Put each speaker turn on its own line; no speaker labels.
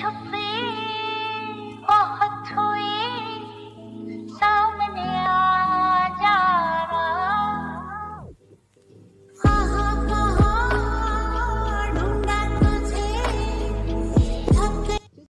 छुप